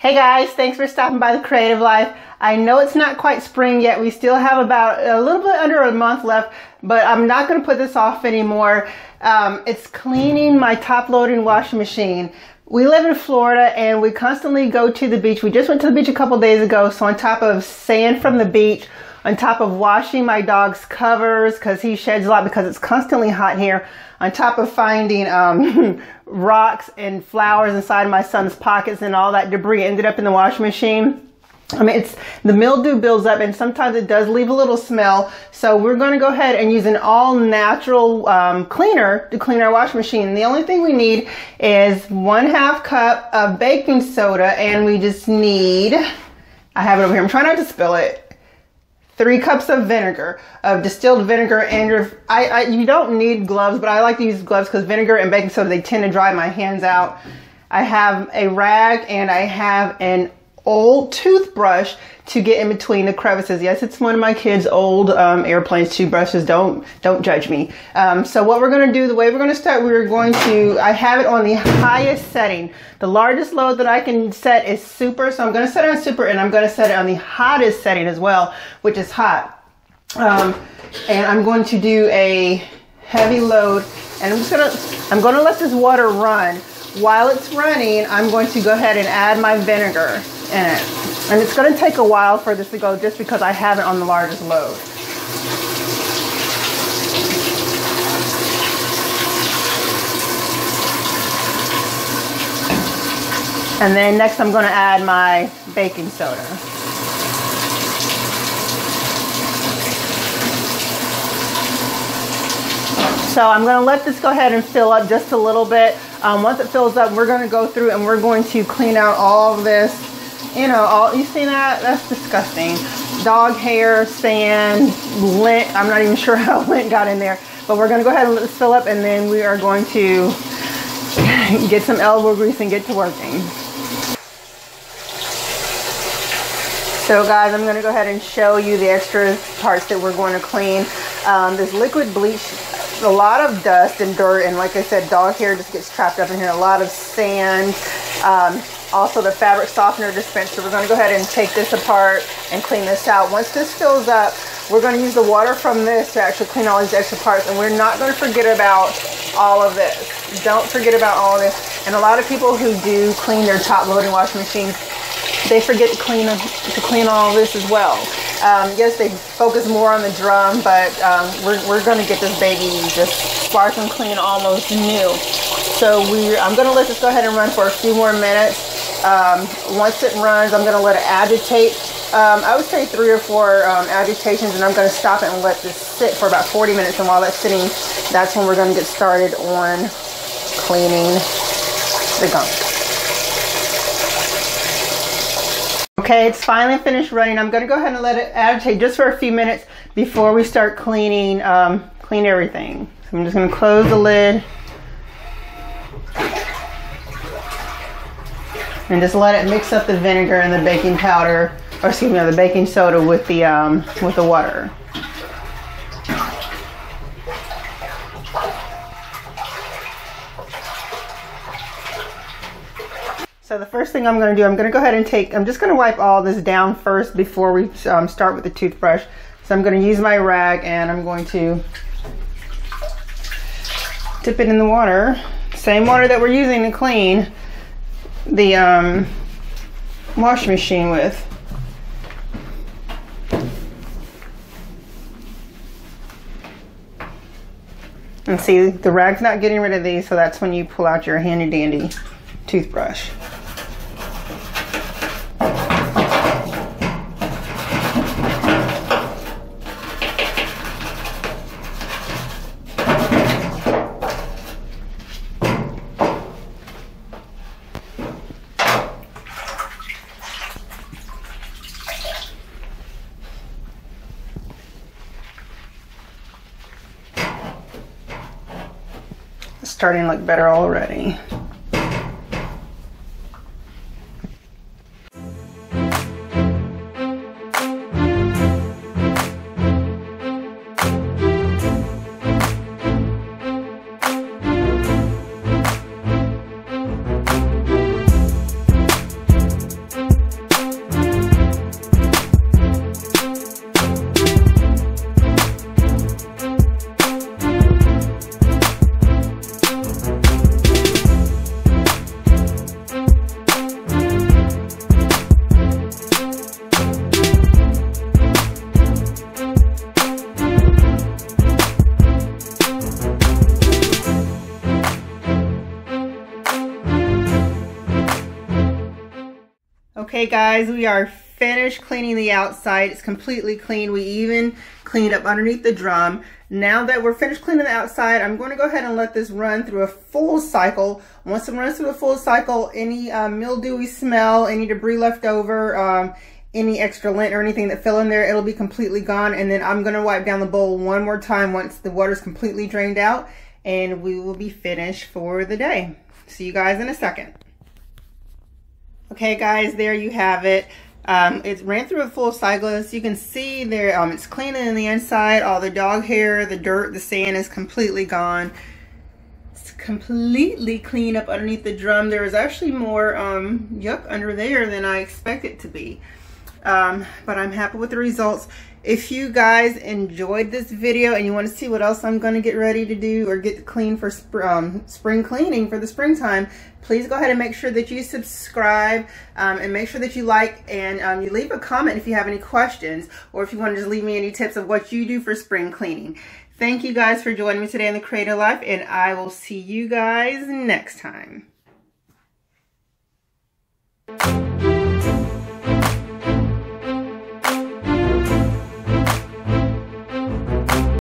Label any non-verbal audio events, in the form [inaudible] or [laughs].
Hey guys, thanks for stopping by the Kreative Life. I know it's not quite spring yet. We still have about a little bit under a month left, but I'm not going to put this off anymore. Um, it's cleaning my top loading washing machine. We live in Florida and we constantly go to the beach. We just went to the beach a couple days ago. So on top of sand from the beach, on top of washing my dog's covers because he sheds a lot because it's constantly hot here, on top of finding um, [laughs] rocks and flowers inside my son's pockets and all that debris ended up in the washing machine. I mean, it's the mildew builds up and sometimes it does leave a little smell. So we're going to go ahead and use an all natural um, cleaner to clean our washing machine. The only thing we need is one half cup of baking soda and we just need, I have it over here. I'm trying not to spill it three cups of vinegar, of distilled vinegar, and I, I, you don't need gloves, but I like to use gloves because vinegar and baking soda, they tend to dry my hands out. I have a rag and I have an old toothbrush to get in between the crevices. Yes, it's one of my kids' old um, airplanes toothbrushes. Don't don't judge me. Um, so what we're going to do, the way we're going to start, we're going to. I have it on the highest setting. The largest load that I can set is super. So I'm going to set it on super, and I'm going to set it on the hottest setting as well, which is hot. Um, and I'm going to do a heavy load, and I'm just gonna. I'm going to let this water run. While it's running, I'm going to go ahead and add my vinegar in it. And it's going to take a while for this to go just because I have it on the largest load. And then next I'm going to add my baking soda. So I'm going to let this go ahead and fill up just a little bit. Um, once it fills up, we're going to go through and we're going to clean out all of this you know, all you see that? That's disgusting. Dog hair, sand, lint. I'm not even sure [laughs] how lint got in there. But we're going to go ahead and let this fill up and then we are going to [laughs] get some elbow grease and get to working. So guys, I'm going to go ahead and show you the extra parts that we're going to clean. Um, this liquid bleach, a lot of dust and dirt, and like I said, dog hair just gets trapped up in here. A lot of sand. Um, also the fabric softener dispenser. We're going to go ahead and take this apart and clean this out. Once this fills up, we're going to use the water from this to actually clean all these extra parts. And we're not going to forget about all of this. Don't forget about all of this. And a lot of people who do clean their top loading washing machines, they forget to clean to clean all this as well. Um, yes, they focus more on the drum, but um, we're, we're going to get this baby just sparkling clean, almost new. So we, I'm going to let this go ahead and run for a few more minutes. Um, once it runs, I'm going to let it agitate. Um, I would say three or four um, agitations, and I'm going to stop it and let this sit for about 40 minutes. And while that's sitting, that's when we're going to get started on cleaning the gunk. Okay, it's finally finished running. I'm going to go ahead and let it agitate just for a few minutes before we start cleaning, um, clean everything. So I'm just going to close the lid. And just let it mix up the vinegar and the baking powder, or excuse me, the baking soda with the um, with the water. So the first thing I'm going to do, I'm going to go ahead and take, I'm just going to wipe all this down first before we um, start with the toothbrush. So I'm going to use my rag and I'm going to dip it in the water. Same water that we're using to clean the um, washing machine with. And see, the rag's not getting rid of these, so that's when you pull out your handy dandy toothbrush. Starting to look better already. Okay guys, we are finished cleaning the outside. It's completely clean. We even cleaned up underneath the drum. Now that we're finished cleaning the outside, I'm going to go ahead and let this run through a full cycle. Once it runs through a full cycle, any um, mildewy smell, any debris left over, um, any extra lint or anything that fell in there, it'll be completely gone. And then I'm going to wipe down the bowl one more time once the water's completely drained out and we will be finished for the day. See you guys in a second. Okay guys, there you have it. Um, it ran through a full cycle. As you can see there, um, it's cleaning in the inside. All the dog hair, the dirt, the sand is completely gone. It's completely clean up underneath the drum. There is actually more um, yuck under there than I expected it to be. Um, but I'm happy with the results. If you guys enjoyed this video and you want to see what else I'm going to get ready to do or get clean for sp um, spring cleaning for the springtime, please go ahead and make sure that you subscribe um, and make sure that you like and um, you leave a comment if you have any questions or if you want to just leave me any tips of what you do for spring cleaning. Thank you guys for joining me today in the Kreative Life and I will see you guys next time.